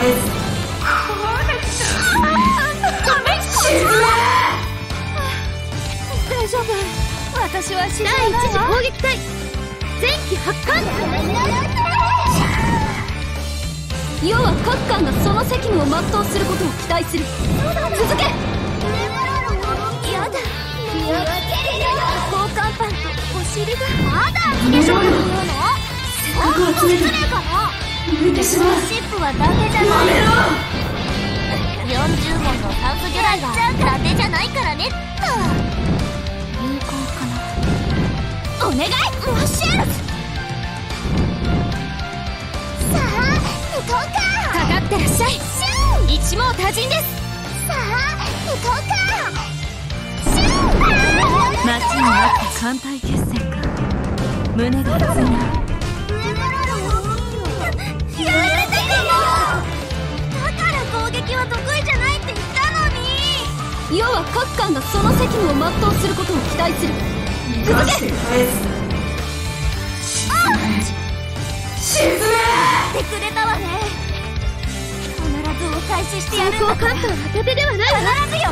大丈夫私は死な第一次攻撃隊前期発艦要は各艦がその責務を全うする。ことを期待する続けやだ交換パンとお尻がまだ集め勝負に言うのほんと失礼かなシップはダメじゃない40本のサウスギュライが伊達じゃないからねお願いマッシュルさあ行こうかかかってらっしゃい一網多人ですさあ行こうか待ちに待った艦隊決戦か。胸が熱いな。要は各艦がその責務を全うすることを期待する。続け沈めってくれたわね必ずお返ししてやるんだから。関東は手ではない必ずよ。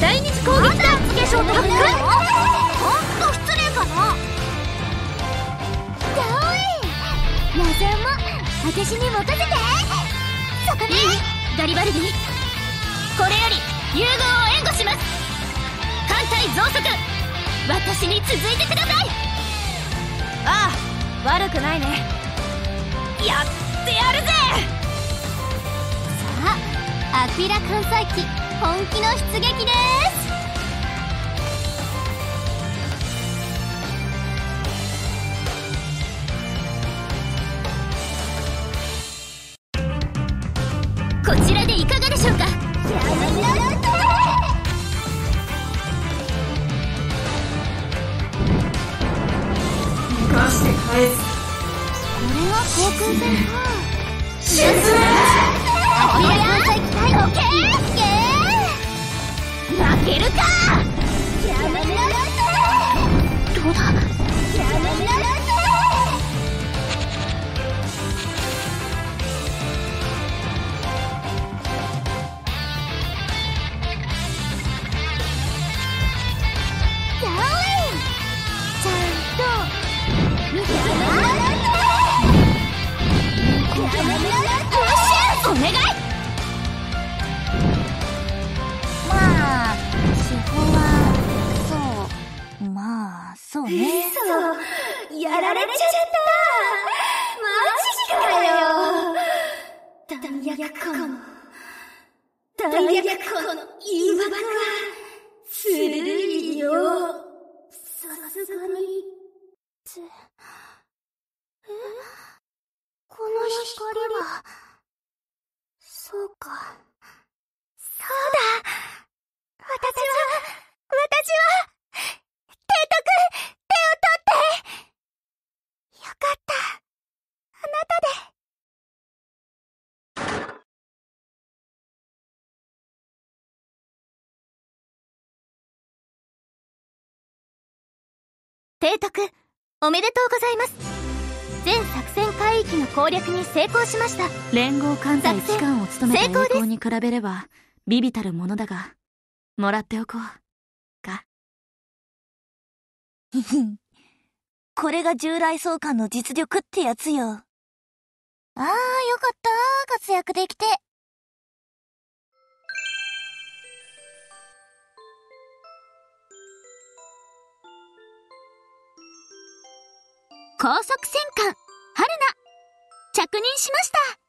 第二次攻撃だ付けショート発艦ほんと失礼かな。どういラザーも私に任せてそこねガリバルディこれよ。り融合を援護します艦隊増速私に続いてください。ああ悪くないね。やってやるぜ。さあアクイラ艦載機本気の出撃です。こちらでいかがでしょうか？これは航空戦か。そうね。そう。やられちゃった。マジかよ。弾薬庫の。弾薬庫の誘惑が鋭いよ。さすがに。ってえ？この光は。そうか。そうだ。私は提督手を取ってよかったあなたで提督おめでとうございます全作戦海域の攻略に成功しました連合艦隊機関を務めた栄光に比べればビビたるものだがもらっておこうかこれが従来総監の実力ってやつよ。ああ、よかった。活躍できて。高速戦艦。春菜。着任しました。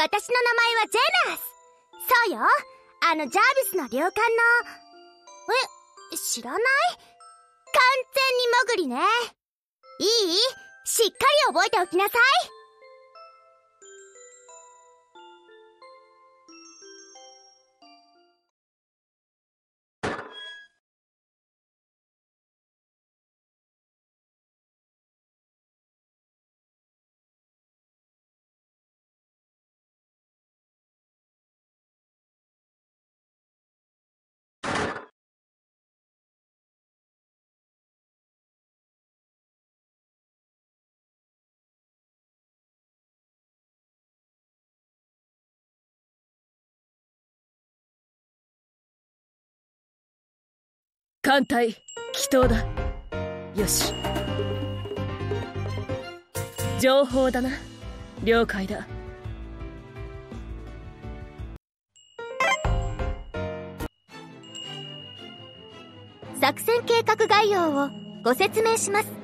私の名前はジェナス。そうよ。あのジャービスの領館の。え知らない？完全にモグリね。いい？しっかり覚えておきなさい。艦隊祈祷だ。よし。情報だな。了解だ。作戦計画概要をご説明します。